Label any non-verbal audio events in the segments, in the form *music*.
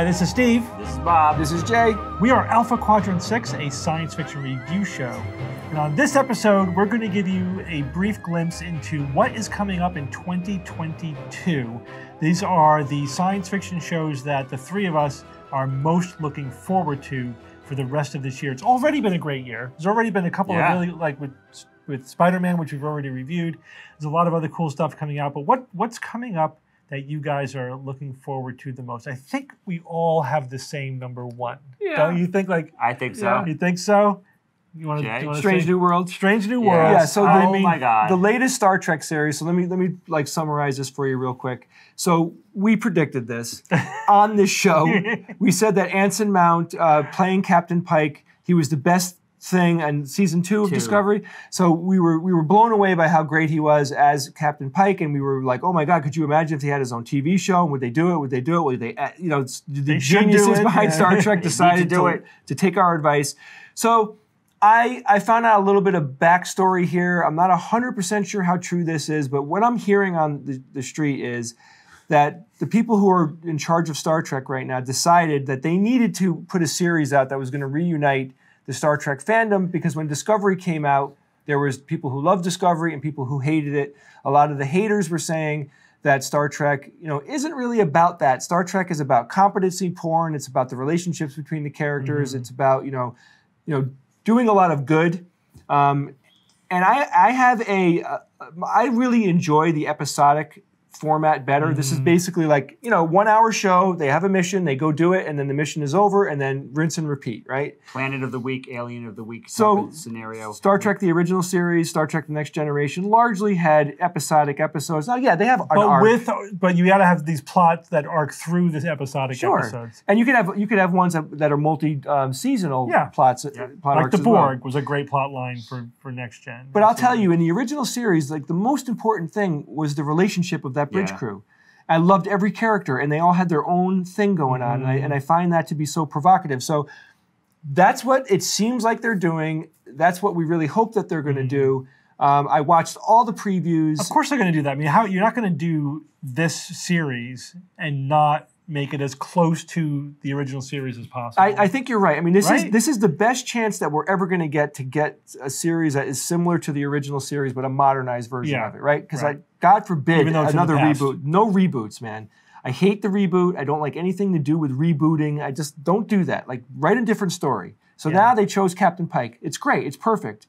Hi, this is Steve. This is Bob. This is Jay. We are Alpha Quadrant 6, a science fiction review show. And on this episode, we're going to give you a brief glimpse into what is coming up in 2022. These are the science fiction shows that the three of us are most looking forward to for the rest of this year. It's already been a great year. There's already been a couple Yeah. of really like with with Spider-Man, which we've already reviewed. There's a lot of other cool stuff coming out. But what what's coming up that you guys are looking forward to the most? I think we all have the same number one. Yeah. Don't you think? Like I think so. Yeah. you think so? You want Jay? to Strange New World. Strange New Yeah. World. Yeah, so the- I oh mean, my god. The latest Star Trek series. So let me let me like summarize this for you real quick. So we predicted this *laughs* on this show. *laughs* we said that Anson Mount uh, playing Captain Pike, he was the best thing and season two of Two. Discovery. So we were we were blown away by how great he was as Captain Pike, and we were like, oh my god, could you imagine if he had his own TV show? Would they do it? Would they do it? Would they, uh, you know, the They geniuses behind yeah. Star Trek *laughs* to decided do to, it. to take our advice. So I, I found out a little bit of backstory here. I'm not 100% sure how true this is, but what I'm hearing on the, the street is that the people who are in charge of Star Trek right now decided that they needed to put a series out that was going to reunite the Star Trek fandom because when Discovery came out, there was people who loved Discovery and people who hated it. A lot of the haters were saying that Star Trek, you know, isn't really about that. Star Trek is about competency porn. It's about the relationships between the characters. It's about you know, you know, doing a lot of good. Um, and I, I have a, uh, I really enjoy the episodic format better. This is basically like you know, one hour show. They have a mission, they go do it, and then the mission is over, and then rinse and repeat. Right. Planet of the Week, Alien of the Week So, scenario. Star Trek: The Original Series, Star Trek: The Next Generation, largely had episodic episodes. Now, yeah, they have an but arc. with but you got to have these plots that arc through this episodic Sure. episodes. And you could have you could have ones that, that are multi um, seasonal Yeah. plots. uh, Plot Like arcs the as well. Borg was a great plot line for for next gen. But I'll tell you, in the original series, like the most important thing was the relationship of that bridge Yeah. crew. I loved every character, and they all had their own thing going on, and, I, and I find that to be so provocative. So that's what it seems like they're doing. That's what we really hope that they're going to do. Um, I watched all the previews. Of course, they're going to do that. I mean, how you're not going to do this series and not make it as close to the original series as possible. I, I think you're right. I mean, this is this is the best chance that we're ever going to get to get a series that is similar to the original series, but a modernized version Yeah. of it, right? Because Right. I, God forbid, Even though it's in the another reboot. No reboots, man. I hate the reboot. I don't like anything to do with rebooting. I just don't do that. Like, write a different story. So now they chose Captain Pike. It's great. It's perfect.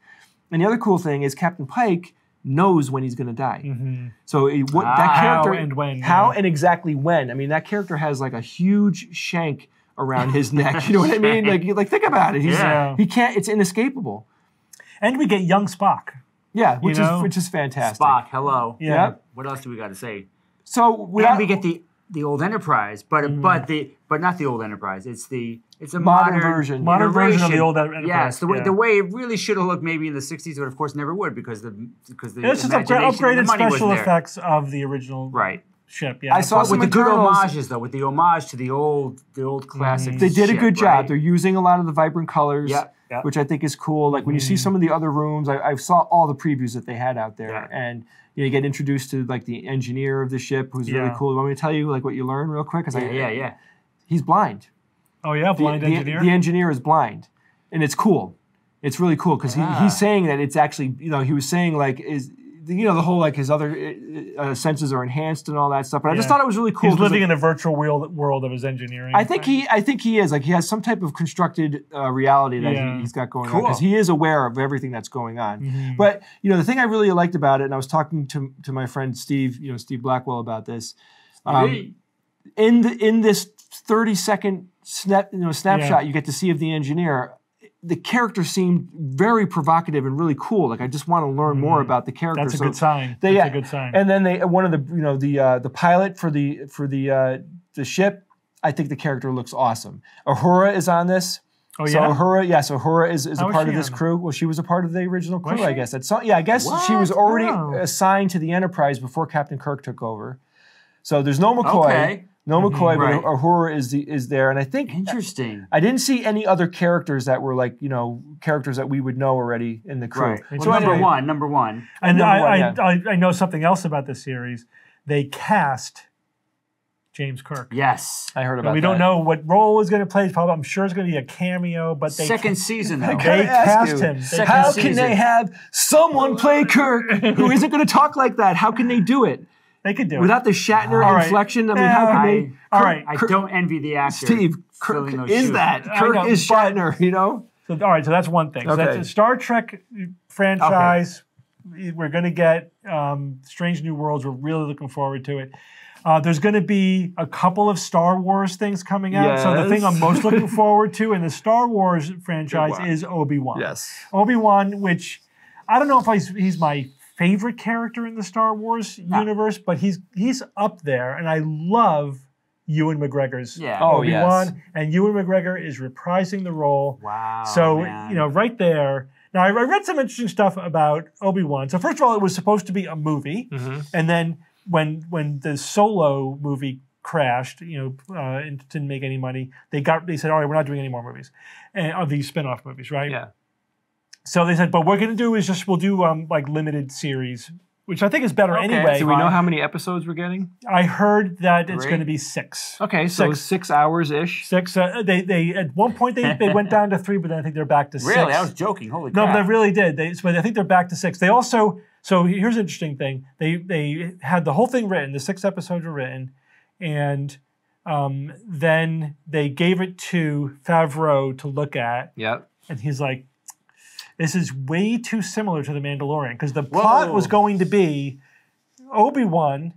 And the other cool thing is Captain Pike knows when he's going to die. So it, what, that Ah. character, Mm-hmm. How and when, how yeah. and exactly when. I mean, that character has like a huge shank around his *laughs* neck. You know what I mean? Like, like think about it. He's, Yeah. He can't. It's inescapable. and we get young Spock. Yeah, which know? is which is fantastic. Spock, hello. Yeah. Yep. What else do we got to say? So And without, we get the the old Enterprise, but Mm-hmm. but the but not the old Enterprise. It's the it's a Modern modern, version. Modern version of the old Enterprise, Yes, the way yeah. the way it really should have looked maybe in the '60s, but of course never would because the because the It's just upgra- imagination the upgraded money special effects of the original Right. ship. Yeah, I saw But some With the good homages though, with the homage to the old the old classic. they did a good job. right? They're using a lot of the vibrant colors, Yep, yep. which I think is cool. Like when you see Mm-hmm. some of the other rooms, I, I saw all the previews that they had out there, Yeah. and you, know, you get introduced to like the engineer of the ship, who's really cool. You want me to tell you like what you learn real quick? 'Cause I- Yeah, yeah, yeah. He's blind. oh yeah, the, blind the- engineer. the engineer is blind, and it's cool. It's really cool because he, Ah. he's saying that it's actually you know he was saying like is you know the whole like his other uh, uh, senses are enhanced and all that stuff. But I just thought it was really cool. He's living like, in a virtual world world of his engineering. I think he I think he is like he has some type of constructed uh, reality that Yeah. he, he's got going on because he is aware of everything that's going on. Mm-hmm. But you know the thing I really liked about it, and I was talking to to my friend Steve, you know Steve Blackwell about this. Um, Hey. in the in this 30 second snap you know snapshot Yeah. you get to see of the engineer the character seemed very provocative and really cool like i just want to learn more about the character Mm-hmm. That's a So good sign. they- That's yeah. a good sign. and then they one of the you know the uh, the pilot for the for the uh, the ship i think the character looks awesome Uhura is on this oh yeah. so yeah. Uhura, yes, Uhura is, is a How part of this on crew. Well, she was a part of the original crew, I guess. That's so, yeah, I guess she was already Oh. assigned to the Enterprise before Captain Kirk took over. So there's no McCoy. Okay. No McCoy, mm-hmm, Right. but Uhura is the, is there, and I think Interesting. I didn't see any other characters that were like you know characters that we would know already in the crew. Right. Well, So number anyway, one. Number one. and number I, one, I, yeah. I, I know something else about this series. They cast James Kirk. Yes. I heard And about we that. don't know what role is going to play. Probably, I'm sure it's going to be a cameo, but they Second season *laughs* though. I they cast you, him. Second How cast can they have someone play Kirk who isn't going to talk like that? How can they do it They could do it. without the Shatner All right. inflection? I mean, how can I, they? All right. I Kirk- don't envy the actor. Steve, Kirk those is shoes. that. Kirk know, is but- Shatner. You know. So, all right, so that's one thing. So Okay. that's the Star Trek franchise. Okay. We're going to get um, Strange New Worlds. We're really looking forward to it. Uh, there's going to be a couple of Star Wars things coming out. Yes. So the thing I'm most looking *laughs* forward to in the Star Wars franchise is Obi Wan. Yes. Obi Wan, which I don't know if he's, he's my favorite character in the Star Wars universe, but he's he's up there, and I love Ewan McGregor's Yeah. Oh, Obi Wan, yes. and Ewan McGregor is reprising the role. Wow. So man. you know, right there. Now I I read some interesting stuff about Obi Wan. So first of all, it was supposed to be a movie, Mm-hmm. and then when when the Solo movie crashed, you know, uh, and didn't make any money, they got they said, all right, we're not doing any more movies, and of these spin-off movies, right? Yeah. So they said, but what we're going to do is just we'll do um, like limited series, which I think is better Okay, anyway. Do we know how many episodes we're getting? I heard that it's to be six. Okay, so Six. six, hours ish. Six. Uh, they they at one point they, they went down to three, but then I think they're back to *laughs* six. really, I was joking. Holy No, crap. but they really did. They, so I think they're back to six. They also so here's an interesting thing. They they had the whole thing written. The six episodes were written, and um, then they gave it to Favreau to look at, Yep. and he's like, "This is way too similar to the Mandalorian because the plot Whoa. was going to be Obi Wan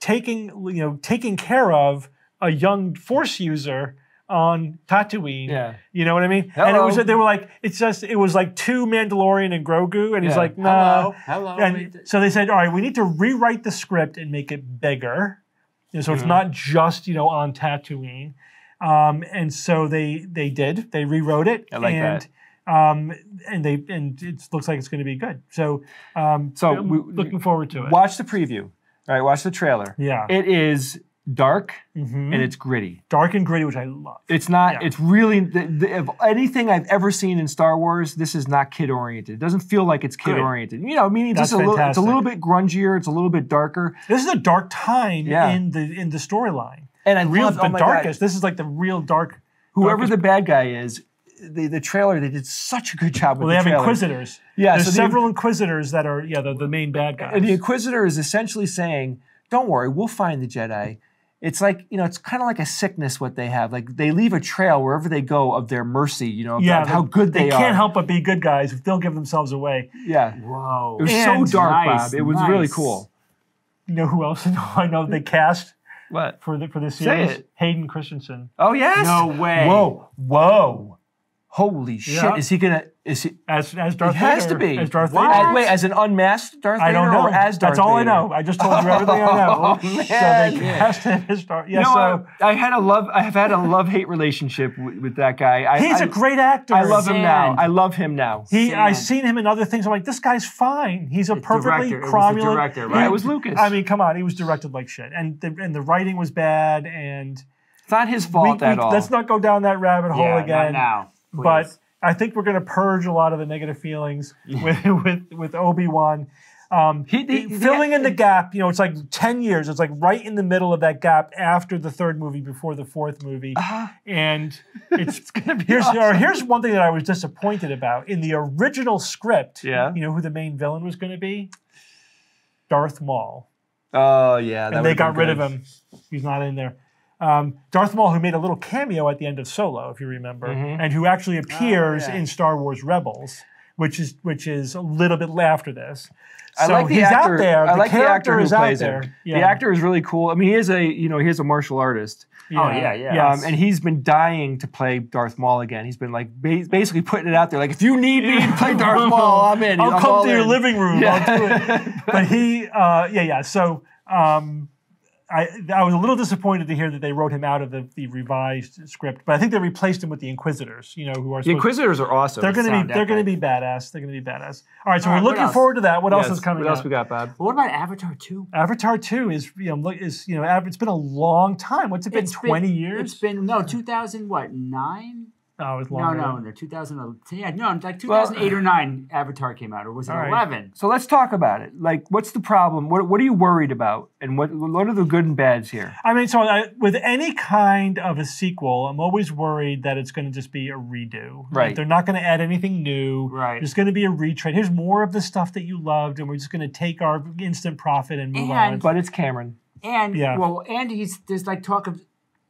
taking you know taking care of a young Force user." On Tatooine, Yeah. you know what I mean? And it was Hello. they were like, it's just it was like two Mandalorian and Grogu, and he's Yeah. like, nah. Hello. Hello. And so they said, all right, we need to rewrite the script and make it bigger, know, so it's Mm-hmm. not just you know on Tatooine. Um, and so they they did they rewrote it. I like and, that. Um, and they and it looks like it's going to be good. So um, So I'm we- looking forward to it. Watch the preview. right? watch the trailer. Yeah, It is dark Mhm. and it's gritty. dark and gritty, which I love. It's not. Yeah. It's really the, the, of anything I've ever seen in Star Wars. This is not kid oriented. It doesn't feel like it's kid oriented. You know, meaning That's just a little. It's a little bit grungier. It's a little bit darker. This is a dark time Yeah. in the in the storyline. And I Real love the oh God, darkest. This is like the real dark. whoever darkest- the bad guy is, the, the trailer they did such a good job with Well, they the have trailer. inquisitors. Yeah, there's so the- several inquisitors that are yeah the, the main bad guys. And the Inquisitor is essentially saying, "Don't worry, we'll find the Jedi." It's like you know, it's kind of like a sickness what they have. Like they leave a trail wherever they go of their mercy. You know, yeah, how good they, they are. can't help but be good guys if they'll give themselves away. Yeah, Whoa. it was And- so dark, Nice, Bob. It was really cool. You know who else *laughs* I know they cast What? for the for this series? Hayden Christensen Oh yes. No way. Whoa, whoa. Holy shit! Is he gonna? Is he? as as Darth He has Vader, to be. as Darth What? Vader. As, wait, as an unmasked Darth Vader I don't know. or as Darth That's all Vader? I know. I just told you *laughs* oh, everything I know. Oh, So man. they cast him as Darth. Yeah, You know, so I, I had a love. I have had a love hate relationship with, with that guy. I, he's I, a great actor. I love him now. I love him now. He, I've seen him in other things. I'm like, this guy's fine. He's a perfectly director. It was the cromulent. director, Yeah, right? it was Lucas. I mean, come on, he was directed like shit, and the and the writing was bad, and It's not his fault we- at all. let's not go down that rabbit hole yeah, again. Not now. But. I think we're going to purge a lot of the negative feelings *laughs* with with with Obi Wan. Um, He- the- filling in the gap, you know, it's like ten years. It's like right in the middle of that gap after the third movie, before the fourth movie, and *laughs* it's, gonna be here's awesome. here's one thing that I was disappointed about in the original script. Yeah. you know who the main villain was going to be? Darth Maul, Oh yeah, that and they got rid of him. He's not in there. Um, Darth Maul, who made a little cameo at the end of Solo, if you remember, Mm-hmm. and who actually appears yeah. in Star Wars Rebels, which is which is a little bit after this. I So like the he's actor. out there. I the like the character actor who is out plays there. him. Yeah. The actor is really cool. I mean, he is a you know he is a martial artist, Oh, yeah, yeah. Yes. um, and he's been dying to play Darth Maul again. He's been like ba- basically putting it out there, like if you need me to play Darth *laughs* Maul, I'm in. I'll I'm come all to your living room. Yeah. I'll do it. But he, uh, yeah, yeah. So um, I, I was a little disappointed to hear that they wrote him out of the, the revised script. But I think they replaced him with the Inquisitors. You know, who are The supposed- Inquisitors are awesome. they're going to sound be they're going to be badass. They're going to be badass. All right, so All we're right, looking forward to that. What else is coming? What else out? we got, Bob? But what about Avatar 2? Avatar two is you know look- is you know it's been a long time. What's it been? It's Twenty been- years. It's been no 2000 what nine? Oh, it was No, longer. no, no, 2010. Yeah, no, like 2008 or 9, Avatar came out, or was it All right. 11? So let's talk about it. Like, what's the problem? What What are you worried about? And what What are the good and bads here? I mean, so I, with any kind of a sequel, I'm always worried that it's going to just be a redo. Like, Right. they're not going to add anything new. Right. There's going to be a retread. Here's more of the stuff that you loved, and we're just going to take our instant profit and move on. But it's Cameron. And Yeah. well, and he's there's like talk of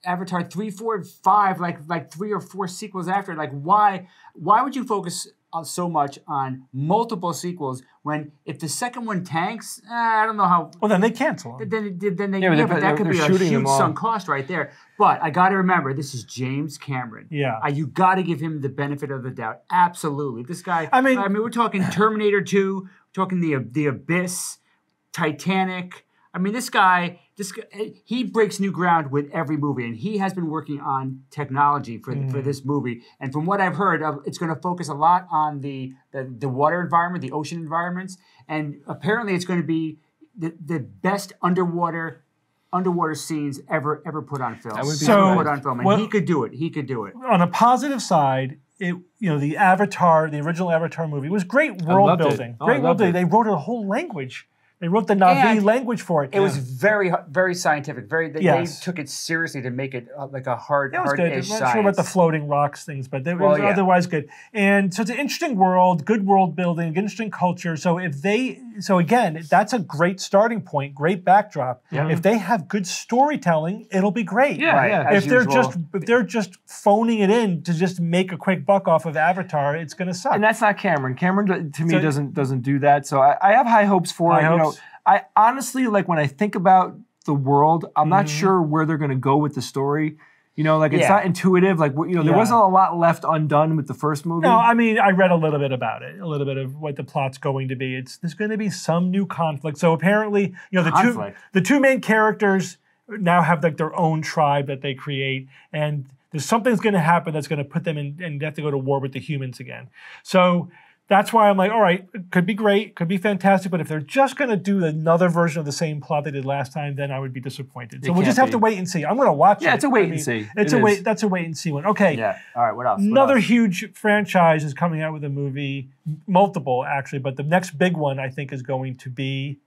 Avatar three, four, and five, like like three or four sequels after. Like why why would you focus on so much on multiple sequels when if the second one tanks, eh, I don't know how. Well, then they cancel them. Then, then, then they, Yeah, yeah, but but, they're- that could be a huge sunk cost right there. But I got to remember, this is James Cameron. Yeah. Uh, you got to give him the benefit of the doubt. Absolutely, this guy. I mean- I mean, we're talking Terminator Two, we're talking the the Abyss, Titanic. I mean, this guy, he breaks new ground with every movie, and he has been working on technology for Mm. for this movie. And from what I've heard, it's going to focus a lot on the, the the water environment, the ocean environments, and apparently, it's going to be the, the best underwater underwater scenes ever ever put on film. That would be So- put on film, and what- he could do it. He could do it. on a positive side, it you know the Avatar, the original Avatar movie was great world loved it. building. Oh, great world building. it. They wrote a whole language. They wrote the Na'vi And language for it. It was very, very scientific. Very, they, Yes. they took it seriously to make it uh, like a hard, It was hard good. I'm not sure about the floating rocks things, but they Well, was yeah. otherwise good. And so it's an interesting world, good world building, interesting culture. So if they, so again, that's a great starting point, great backdrop. If they have good storytelling, it'll be great. Yeah, Right. yeah. As If they're usual. just if they're just phoning it in to just make a quick buck off of Avatar, it's going to suck. And that's not Cameron. Cameron to me So- doesn't doesn't do that. So I, I have high hopes for High it. You know, hopes? I honestly like when I think about the world, I'm not Mm-hmm. sure where they're going to go with the story. You know, like it's Yeah. not intuitive. Like you know, there Yeah. wasn't a lot left undone with the first movie. No, I mean, I read a little bit about it, a little bit of what the plot's going to be. It's there's going to be some new conflict. So apparently, you know, the Conflict. two the two main characters now have like their own tribe that they create, and there's something's going to happen that's going to put them in, and they have to go to war with the humans again. So. That's why I'm like, all right, it could be great, could be fantastic, but if they're just going to do another version of the same plot they did last time, then I would be disappointed. So we'll just have be. to wait and see. I'm going to watch it. Yeah, it. it's a wait I and mean, see. It's It a wait. That's a wait and see one. Okay. Yeah. All right. What else? What Another else? huge franchise is coming out with a movie, multiple actually, but the next big one I think is going to be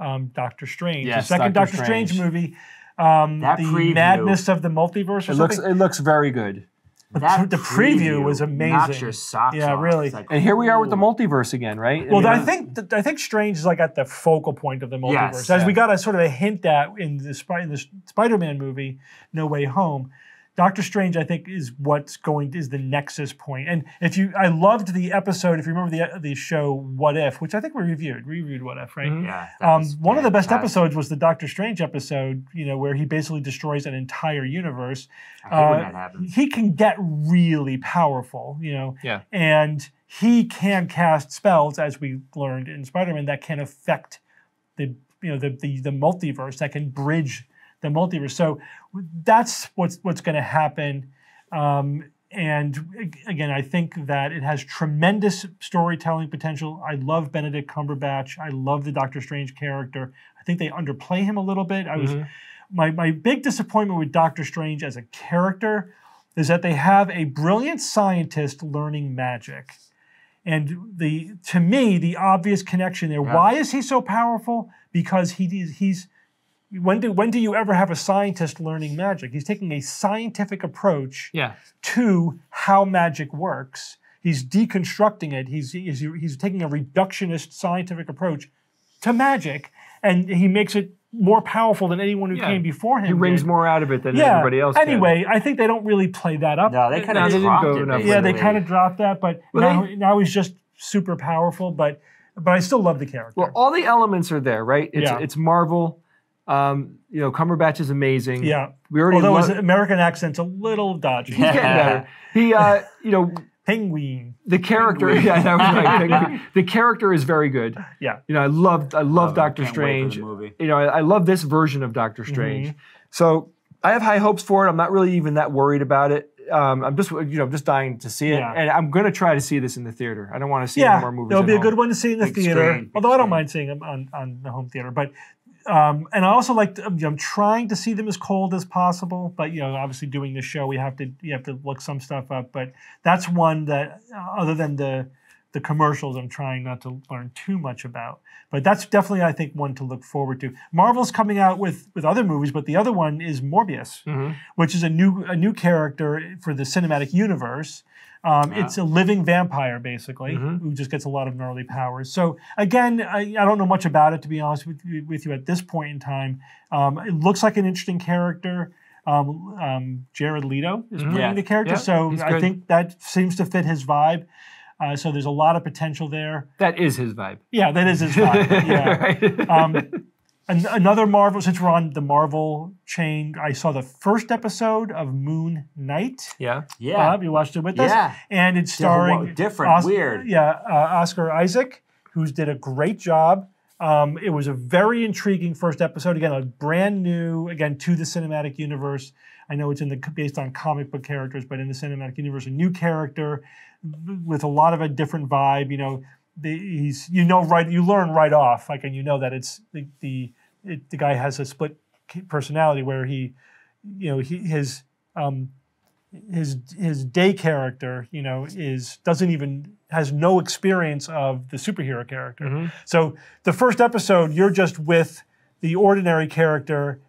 um, Doctor Strange. Yes, the second Doctor Doctor, Strange. Strange. movie. Um, That the preview- madness of the multiverse or it looks something. it looks very good. That *laughs* the preview was amazing. Knocks your socks Yeah, off. really. Like, And here we are with the multiverse again, right? well, mean, I think th- I think Strange is like at the focal point of the multiverse, Yes, as yeah. we got a sort of a hint at in the, Spi- in the Spider-Man movie, No Way Home. Doctor Strange, I think, is what's going is the nexus point. And if you, I loved the episode. If you remember the the show What If, which I think we reviewed, we reviewed What If, right? Yeah. Um, was one of the best episodes was the Doctor Strange episode, you know, where he basically destroys an entire universe. I hate when Uh, that happens. He can get really powerful, you know, Yeah. and he can cast spells, as we learned in Spider-Man, that can affect the you know the the, the multiverse, that can bridge the multiverse. So that's what's what's going to happen. Um, and again, I think that it has tremendous storytelling potential. I love Benedict Cumberbatch. I love the Doctor Strange character. I think they underplay him a little bit. I was my my big disappointment with Doctor Strange as a character is that they have a brilliant scientist learning magic. And the to me, the obvious connection there. Why is he so powerful? Because he he's when do when do you ever have a scientist learning magic? He's taking a scientific approach yeah. to how magic works. He's deconstructing it. He's, he's, he's taking a reductionist scientific approach to magic, and he makes it more powerful than anyone who Yeah. came before him. He wrings did. more out of it than yeah. everybody else. can. Anyway, I think they don't really play that up. No, they kind of they didn't dropped go it. enough yeah, they kind of dropped that, but Well, now, they- now he's just super powerful. But but I still love the character. Well, all the elements are there, right? It's Yeah. it's Marvel. Um, you know, Cumberbatch is amazing. yeah, we already. although love, his American accent's a little dodgy. he's getting better. He, uh, *laughs* you know, Penguin. the character. Yeah, that was right. *laughs* Penguin. the character is very good. Yeah. You know, I loved, I love Oh, Doctor can't wait for the Strange. movie. You know, I, I love this version of Doctor Mm-hmm. Strange. So I have high hopes for it. I'm not really even that worried about it. Um, I'm just, you know, I'm just dying to see it, Yeah. and I'm going to try to see this in the theater. I don't want to see yeah, any more movies. It'll at be a home. good one to see in the Big theater. screen, big although I don't screen. mind seeing them on, on the home theater. But um, and I also like to, I'm trying to see them as cold as possible, but you know, obviously doing the show, we have to you have to look some stuff up. But that's one that, uh, other than the the commercials, I'm trying not to learn too much about. But that's definitely, I think, one to look forward to. Marvel's coming out with with other movies, but the other one is Morbius, Mm-hmm. which is a new a new character for the cinematic universe. Um, It's a living vampire, basically, who just gets a lot of gnarly powers. So again, I, I don't know much about it to be honest with you, with you at this point in time. Um, it looks like an interesting character. Um, um, Jared Leto is playing Yeah. the character, Yeah, so I think that seems to fit his vibe. Uh, so there's a lot of potential there. That is his vibe. Yeah, that is his vibe. *laughs* yeah. right? Um, an- another Marvel, since we're on the Marvel chain, I saw the first episode of Moon Knight. yeah. Yeah. Bob, you watched it with us? Yeah. And it's Different- starring different, weird. Yeah, uh, Oscar Isaac, who's did a great job. Um, it was a very intriguing first episode. Again, a brand new, again, to the cinematic universe. I know it's in the based on comic book characters, but in the cinematic universe, a new character with a lot of a different vibe. You know, the, he's you know right you learn right off like and you know that it's the the it, the guy has a split personality where he you know he his um his his day character you know is doesn't even has no experience of the superhero character so the first episode you're just with the ordinary character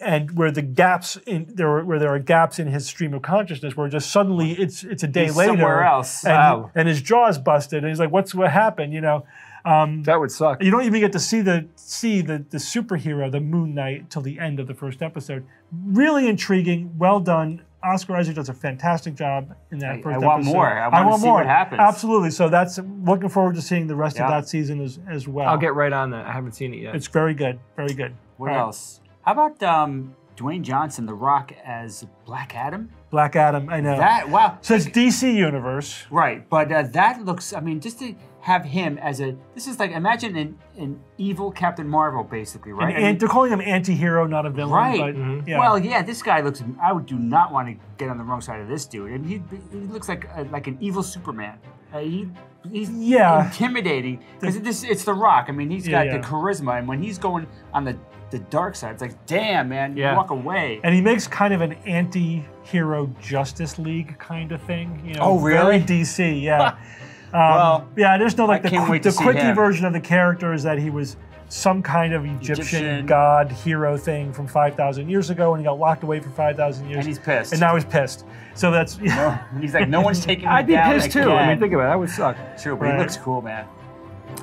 and where the gaps in there are, where there are gaps in his stream of consciousness where just suddenly it's it's a day He's later somewhere else. and, Wow. and his jaw's busted and he's like what's what happened you know um, That would suck. you don't even get to see the see the the superhero the moon knight till the end of the first episode really intriguing well done oscar isaac does a fantastic job in that I- first I want episode. more. I wanna see what happens. absolutely so that's looking forward to seeing the rest of that season as, as well I'll get right on that. I haven't seen it yet. it's very good very good What All right. How about um, Dwayne Johnson, The Rock, as Black Adam? black adam i know That wow. so it's dc universe Right, but uh, that looks. I mean, just to have him as a. This is like imagine an, an evil Captain Marvel, basically, right? I and, they're calling him anti-hero not a villain Right. but yeah Well, yeah, this guy looks. I would do not want to get on the wrong side of this dude. I mean, he, he looks like a, like an evil Superman. Uh, he, he's Yeah. intimidating because it's The Rock. I mean, he's got yeah. the charisma, and when he's going on the the dark side, it's like, damn, man, you walk away. and he makes kind of an anti-hero Justice League kind of thing. You know, Oh, really? Very DC, yeah. *laughs* um, Well, yeah, I just know like I the, qu- the quickie him. version of the character is that he was some kind of Egyptian, Egyptian. god hero thing from 5,000 years ago, and he got locked away for 5,000 years. And he's pissed. And now he's pissed. So that's *laughs* No, he's like, no one's *laughs* taking me I'd be down pissed too. I mean, think about it. That would suck. True, but Right. he looks cool, man.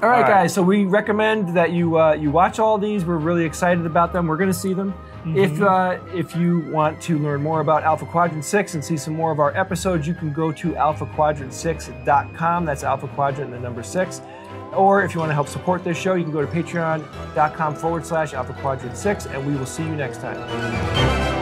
All right, All right. guys. So we recommend that you uh, you watch all these. We're really excited about them. We're going to see them. If uh, if you want to learn more about Alpha Quadrant Six and see some more of our episodes, you can go to alphaquadrant6.com. That's Alpha Quadrant and the number six. Or if you want to help support this show, you can go to patreon.com forward slash alpha quadrant six, and we will see you next time.